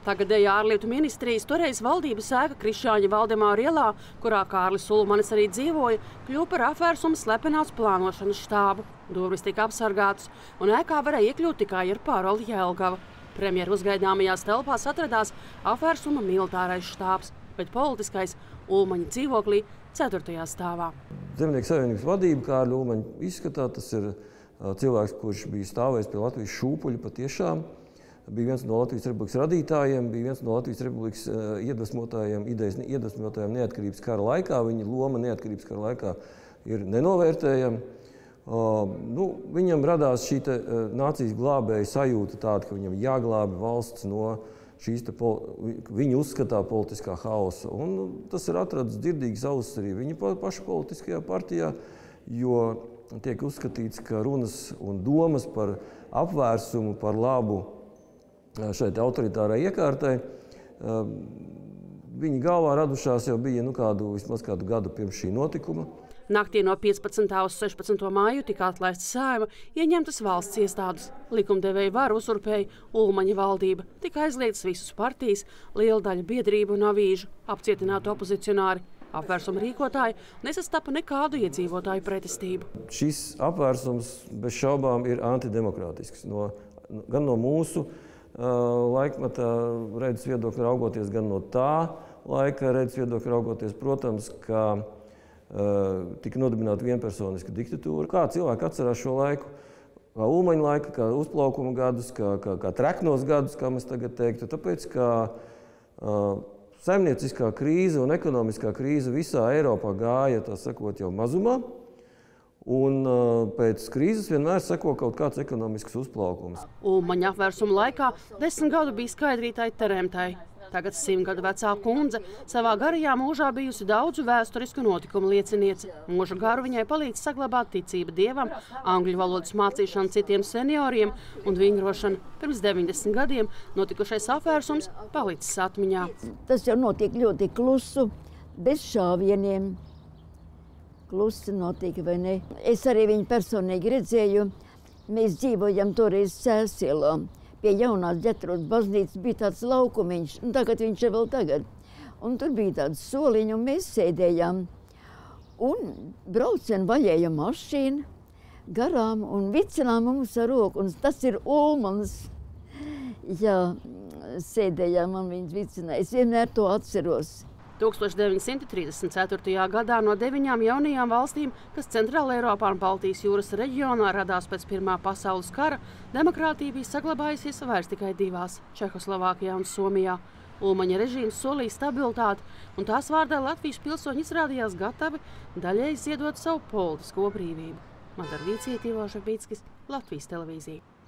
Tagadēja ārlietu ministrijas toreiz valdības ēka Krišāņa Valdemāra ielā, kurā Kārlis Ulmanis arī dzīvoja, kļuva par apvērsumu slepenās plānošanas štābu. Durvis tika apsargātas, un ēkā varēja iekļūt tikai ar paroli Jelgava. Premjeru uzgaidāmajās telpās atradās apvērsuma militārais štābs, bet politiskais Ulmaņa dzīvoklī 4. stāvā. Zemnieku savienības vadība Kārļa Ulmaņa izskatā, tas ir cilvēks, kurš bija stāvējis pie Latvijas šūpuļa patiešām bija viens no Latvijas Republikas radītājiem, bija viens no Latvijas Republikas iedvesmotājiem, idejas iedvesmotājiem neatkarības kara laikā. Viņa loma neatkarības kara laikā ir nenovērtējama. Nu, viņam radās šī te, uh, nācijas glābēja sajūta, tāda, ka viņam jāglābj valsts no šīs te, viņa uzskatā politiskā hausa. Un, nu, tas ir atrasts dzirdīgs ausis arī viņa paša politiskajā partijā, jo tiek uzskatīts, ka runas un domas par apvērsumu, par labu šeit autoritārai iekārtai. Viņa galvā radušās jau bija nu, kādu, vismaz kādu gadu pirms šī notikuma. Naktī no 15. uz 16. māju tika atlaista sēma, ieņemtas valsts iestādes. Likumdevēja varu uzurpēja Ulmaņa valdība, tika aizliegtas visas partijas, liela daļa biedrību un avīžu, apcietināti opozicionāri. Apvērsuma rīkotāji nesastapa nekādu iedzīvotāju pretestību. Šis apvērsums bez šaubām ir antidemokrātisks. No, gan no mūsu uh, laikmeta redzes viedokļa raugoties, gan no tā laika redzes viedokļa raugoties, protams, ka uh, tika nodibināta vienpersoniska diktatūra. Kā cilvēki atcerās šo laiku? Kā ulmaņa laika, kā uzplaukuma gadus, kā, kā, kā treknos gadus, kā mēs tagad teiktu. Tāpēc, ka uh, saimnieciskā krīze un ekonomiskā krīze visā Eiropā gāja, tā sakot, jau mazumā. Un pēc krīzes vienmēr seko kaut kāds ekonomisks uzplaukums. Ulmaņa apvērsuma laikā desmit gadu bija skaidrītāji teremtai. Tagad simt gadu vecā kundze savā garajā mūžā bijusi daudzu vēsturisku notikumu lieciniece. Mūža garu viņai palīdz saglabāt ticība dievam, angļu valodas mācīšana citiem senioriem un vingrošana. Pirms 90 gadiem notikušais apvērsums palicis atmiņā. Tas jau notiek ļoti klusu, bez šāvieniem klusi notika, vai ne? Es arī viņu personīgi redzēju. Mēs dzīvojam toreiz Sēsielā. Pie jaunās ģetrūdas baznīcas bija tāds laukumiņš, un tagad viņš ir vēl tagad. Un tur bija tāds soliņš, un mēs sēdējām. Un braucienu vaļēja mašīna garām un vicinām mums ar roku. Un tas ir Ulmans. Jā, sēdējām, man viņas vicināja. Es vienmēr to atceros. 1934. gadā no deviņām jaunajām valstīm, kas Centrāla Eiropā un Baltijas jūras reģionā radās pēc Pirmā pasaules kara, demokrātija bija saglabājusies vairs tikai divās - Čehoslovākijā un Somijā. Ulmaņa režīms solīja stabilitāti, un tās vārdā Latvijas pilsoņi izrādījās gatavi daļēji ziedot savu politisko brīvību. Madara Vīcija, Tīvoša Bītskis, Latvijas televīzija.